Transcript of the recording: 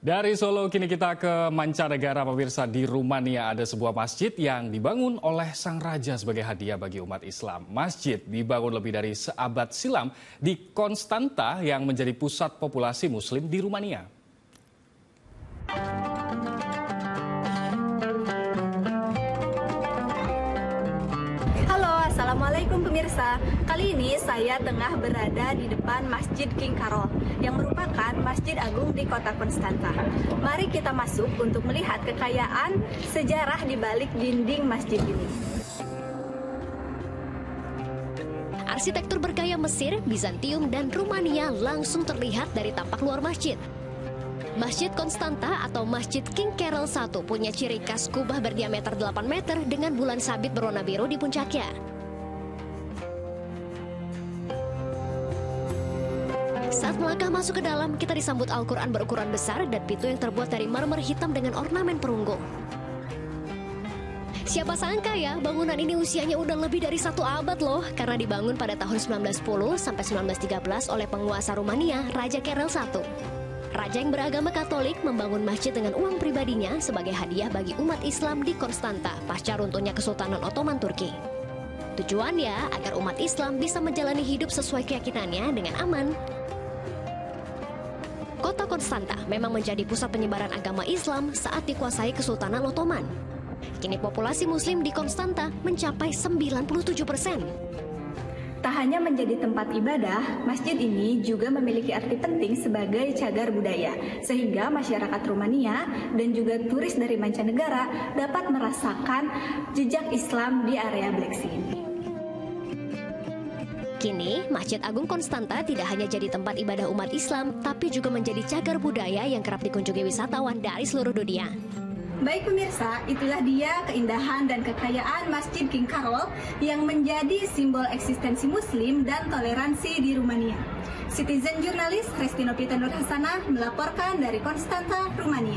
Dari Solo kini kita ke mancanegara pemirsa di Rumania ada sebuah masjid yang dibangun oleh sang raja sebagai hadiah bagi umat Islam. Masjid dibangun lebih dari seabad silam di Konstanta yang menjadi pusat populasi muslim di Rumania. Assalamualaikum pemirsa. Kali ini saya tengah berada di depan Masjid King Karol yang merupakan masjid agung di kota Konstanta. Mari kita masuk untuk melihat kekayaan sejarah di balik dinding masjid ini. Arsitektur bergaya Mesir, Bizantium, dan Rumania langsung terlihat dari tampak luar masjid. Masjid Konstanta atau Masjid King Carol I punya ciri khas kubah berdiameter 8 meter dengan bulan sabit berwarna biru di puncaknya. Saat melangkah masuk ke dalam, kita disambut Al-Quran berukuran besar dan pintu yang terbuat dari marmer hitam dengan ornamen perunggu. Siapa sangka ya, bangunan ini usianya udah lebih dari satu abad loh, karena dibangun pada tahun 1910 sampai 1913 oleh penguasa Rumania, Raja Karel I. Raja yang beragama Katolik membangun masjid dengan uang pribadinya sebagai hadiah bagi umat Islam di Konstanta pasca runtuhnya Kesultanan Ottoman Turki. Tujuannya agar umat Islam bisa menjalani hidup sesuai keyakinannya dengan aman. Kota Konstanta memang menjadi pusat penyebaran agama Islam saat dikuasai Kesultanan Ottoman. Kini populasi muslim di Konstanta mencapai 97 persen. Tak hanya menjadi tempat ibadah, masjid ini juga memiliki arti penting sebagai cagar budaya, sehingga masyarakat Rumania dan juga turis dari mancanegara dapat merasakan jejak Islam di area Black Sea. Kini, Masjid Agung Konstanta tidak hanya jadi tempat ibadah umat Islam, tapi juga menjadi cagar budaya yang kerap dikunjungi wisatawan dari seluruh dunia. Baik pemirsa, itulah dia keindahan dan kekayaan Masjid King Karol yang menjadi simbol eksistensi muslim dan toleransi di Rumania. Citizen jurnalis Restino Pita Nur Hasanah melaporkan dari Konstanta, Rumania.